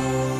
Oh.